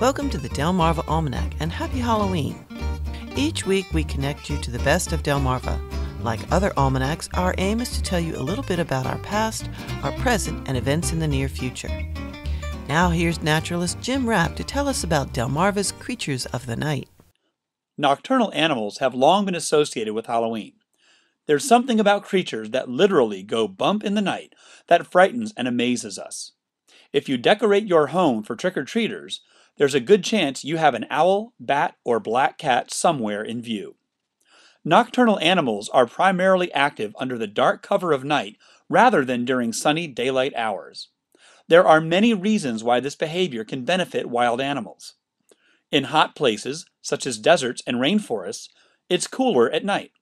Welcome to the Delmarva Almanac and happy Halloween. Each week we connect you to the best of Delmarva. Like other almanacs, our aim is to tell you a little bit about our past, our present, and events in the near future. Now here's naturalist Jim Rapp to tell us about Delmarva's creatures of the night. Nocturnal animals have long been associated with Halloween. There's something about creatures that literally go bump in the night that frightens and amazes us. If you decorate your home for trick or treaters, there's a good chance you have an owl, bat, or black cat somewhere in view. Nocturnal animals are primarily active under the dark cover of night rather than during sunny daylight hours. There are many reasons why this behavior can benefit wild animals. In hot places, such as deserts and rainforests, it's cooler at night.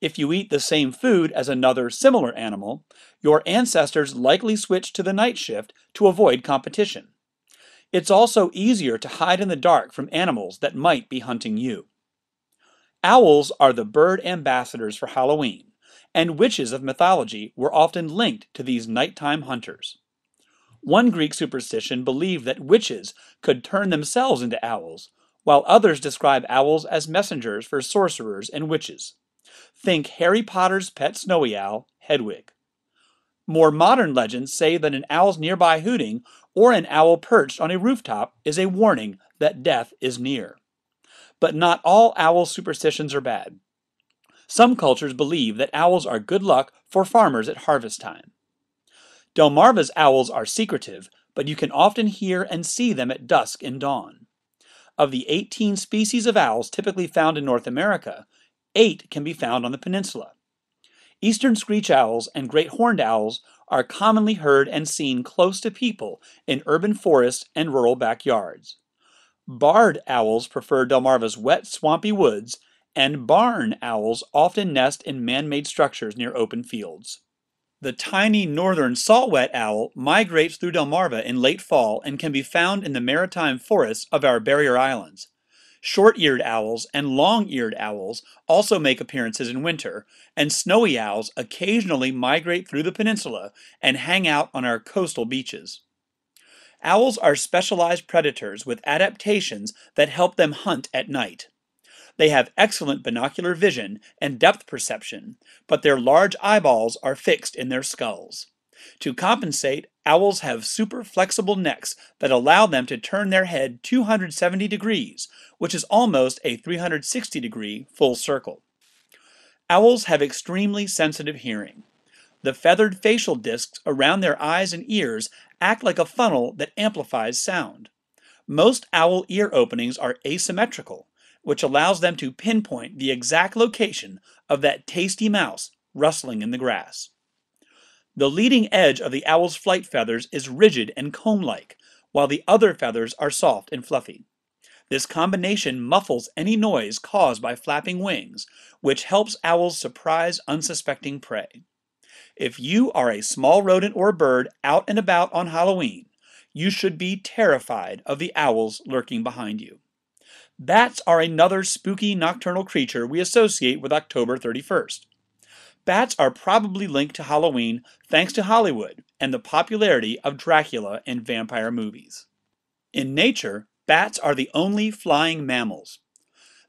If you eat the same food as another similar animal, your ancestors likely switched to the night shift to avoid competition. It's also easier to hide in the dark from animals that might be hunting you. Owls are the bird ambassadors for Halloween, and witches of mythology were often linked to these nighttime hunters. One Greek superstition believed that witches could turn themselves into owls, while others describe owls as messengers for sorcerers and witches. Think Harry Potter's pet snowy owl, Hedwig. More modern legends say that an owl's nearby hooting or an owl perched on a rooftop is a warning that death is near. But not all owl superstitions are bad. Some cultures believe that owls are good luck for farmers at harvest time. Delmarva's owls are secretive, but you can often hear and see them at dusk and dawn. Of the 18 species of owls typically found in North America, eight can be found on the peninsula. Eastern screech owls and great horned owls are commonly heard and seen close to people in urban forests and rural backyards. Barred owls prefer Delmarva's wet, swampy woods, and barn owls often nest in man made structures near open fields. The tiny northern saw-whet owl migrates through Delmarva in late fall and can be found in the maritime forests of our barrier islands. Short-eared owls and long-eared owls also make appearances in winter, and snowy owls occasionally migrate through the peninsula and hang out on our coastal beaches. Owls are specialized predators with adaptations that help them hunt at night. They have excellent binocular vision and depth perception, but their large eyeballs are fixed in their skulls. To compensate, owls have super flexible necks that allow them to turn their head 270 degrees, which is almost a 360 degree full circle. Owls have extremely sensitive hearing. The feathered facial discs around their eyes and ears act like a funnel that amplifies sound. Most owl ear openings are asymmetrical, which allows them to pinpoint the exact location of that tasty mouse rustling in the grass. The leading edge of the owl's flight feathers is rigid and comb-like, while the other feathers are soft and fluffy. This combination muffles any noise caused by flapping wings, which helps owls surprise unsuspecting prey. If you are a small rodent or bird out and about on Halloween, you should be terrified of the owls lurking behind you. Bats are another spooky nocturnal creature we associate with October 31st. Bats are probably linked to Halloween thanks to Hollywood and the popularity of Dracula and vampire movies. In nature, bats are the only flying mammals.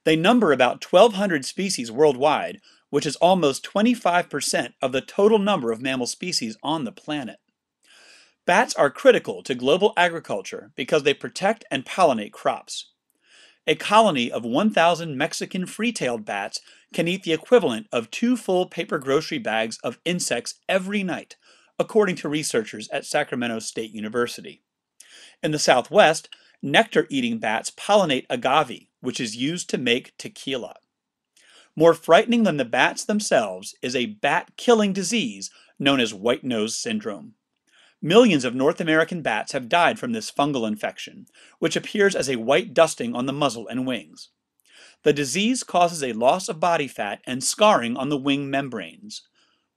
They number about 1,200 species worldwide, which is almost 25% of the total number of mammal species on the planet. Bats are critical to global agriculture because they protect and pollinate crops. A colony of 1,000 Mexican free-tailed bats can eat the equivalent of two full paper grocery bags of insects every night, according to researchers at Sacramento State University. In the Southwest, nectar-eating bats pollinate agave, which is used to make tequila. More frightening than the bats themselves is a bat-killing disease known as white nose syndrome. Millions of North American bats have died from this fungal infection, which appears as a white dusting on the muzzle and wings. The disease causes a loss of body fat and scarring on the wing membranes.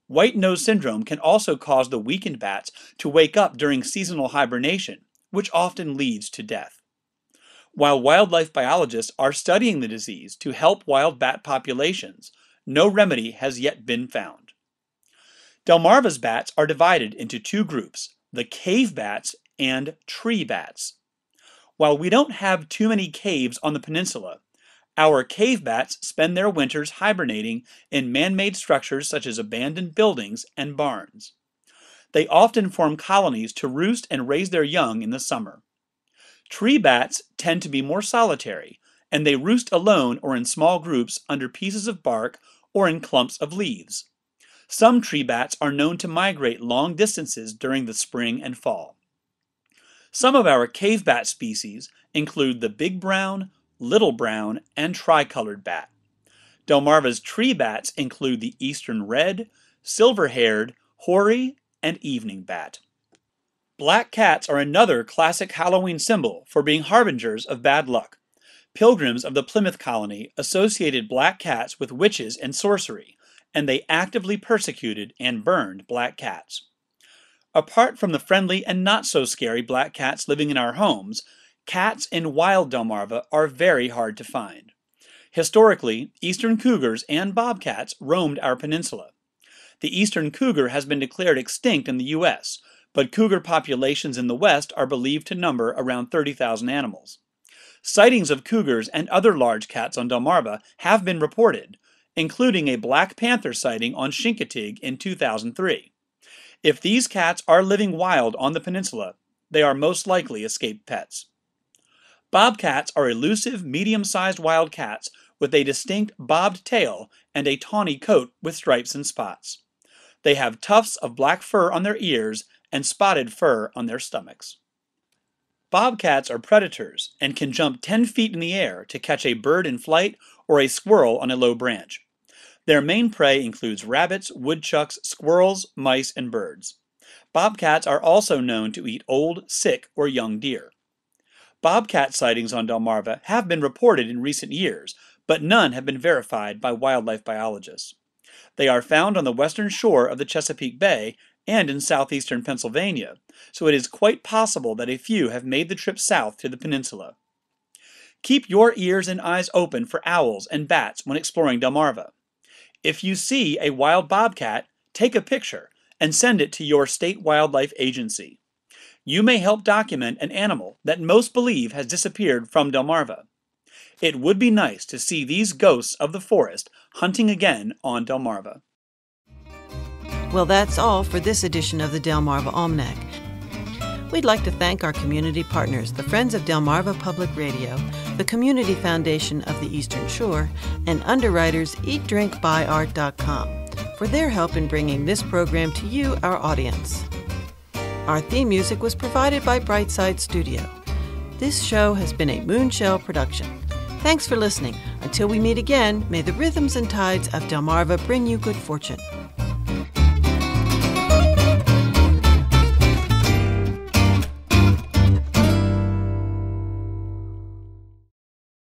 White nose syndrome can also cause the weakened bats to wake up during seasonal hibernation, which often leads to death. While wildlife biologists are studying the disease to help wild bat populations, no remedy has yet been found. Delmarva's bats are divided into two groups, the cave bats and tree bats. While we don't have too many caves on the peninsula, our cave bats spend their winters hibernating in man-made structures such as abandoned buildings and barns. They often form colonies to roost and raise their young in the summer. Tree bats tend to be more solitary, and they roost alone or in small groups under pieces of bark or in clumps of leaves. Some tree bats are known to migrate long distances during the spring and fall. Some of our cave bat species include the big brown, little brown, and tricolored bat. Delmarva's tree bats include the eastern red, silver-haired, hoary, and evening bat. Black cats are another classic Halloween symbol for being harbingers of bad luck. Pilgrims of the Plymouth colony associated black cats with witches and sorcery, and they actively persecuted and burned black cats. Apart from the friendly and not so scary black cats living in our homes, cats and wild Delmarva are very hard to find. Historically, eastern cougars and bobcats roamed our peninsula. The eastern cougar has been declared extinct in the U.S., but cougar populations in the West are believed to number around 30,000 animals. Sightings of cougars and other large cats on Delmarva have been reported, including a black panther sighting on Chincoteague in 2003. If these cats are living wild on the peninsula, they are most likely escaped pets. Bobcats are elusive, medium-sized wild cats with a distinct bobbed tail and a tawny coat with stripes and spots. They have tufts of black fur on their ears and spotted fur on their stomachs. Bobcats are predators and can jump 10 feet in the air to catch a bird in flight or a squirrel on a low branch. Their main prey includes rabbits, woodchucks, squirrels, mice, and birds. Bobcats are also known to eat old, sick, or young deer. Bobcat sightings on Delmarva have been reported in recent years, but none have been verified by wildlife biologists. They are found on the western shore of the Chesapeake Bay and in southeastern Pennsylvania, so it is quite possible that a few have made the trip south to the peninsula. Keep your ears and eyes open for owls and bats when exploring Delmarva. If you see a wild bobcat, take a picture and send it to your state wildlife agency you may help document an animal that most believe has disappeared from Delmarva. It would be nice to see these ghosts of the forest hunting again on Delmarva. Well, that's all for this edition of the Delmarva Almanac. We'd like to thank our community partners, the Friends of Delmarva Public Radio, the Community Foundation of the Eastern Shore, and underwriters EatDrinkBuyArt.com for their help in bringing this program to you, our audience. Our theme music was provided by Brightside Studio. This show has been a Moonshell production. Thanks for listening. Until we meet again, may the rhythms and tides of Delmarva bring you good fortune.